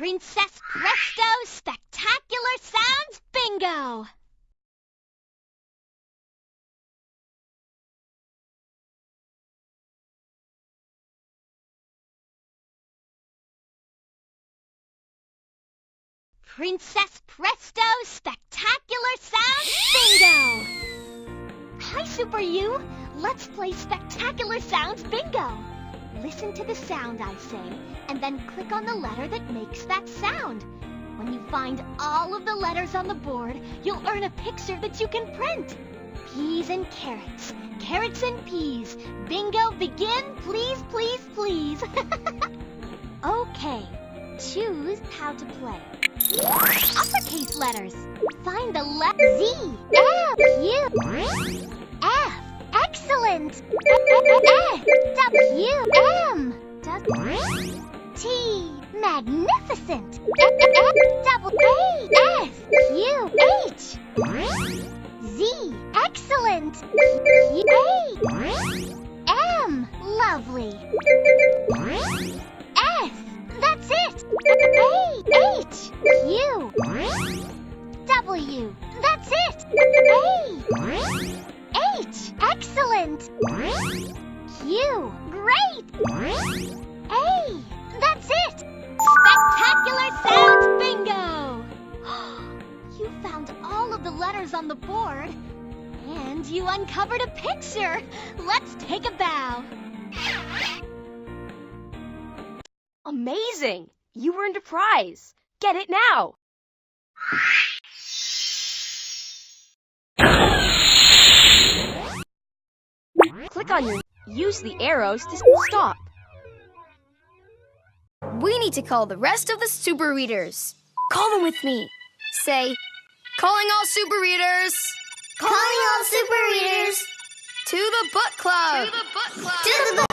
Princess Presto Spectacular Sounds Bingo! Princess Presto Spectacular Sounds Bingo! Hi, Super You! Let's play Spectacular Sounds Bingo! Listen to the sound I say, and then click on the letter that makes that sound. When you find all of the letters on the board, you'll earn a picture that you can print. Peas and carrots, carrots and peas. Bingo, begin, please, please, please. okay, choose how to play. Uppercase letters. Find the letter Z, F, U, F. Excellent. M. Magnificent. Double A, S, Q, H. Z. Excellent. A. M. Lovely. S. That's it. A, H, Q. W. That's it. A. H. Excellent. Q. Great. On the board. And you uncovered a picture. Let's take a bow. Amazing! You earned a prize. Get it now. Click on your. Use the arrows to stop. We need to call the rest of the super readers. Call them with me. Say, calling all super readers Calling all super readers to the book club. to the book club.